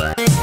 Bye.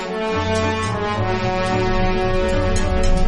Thank you.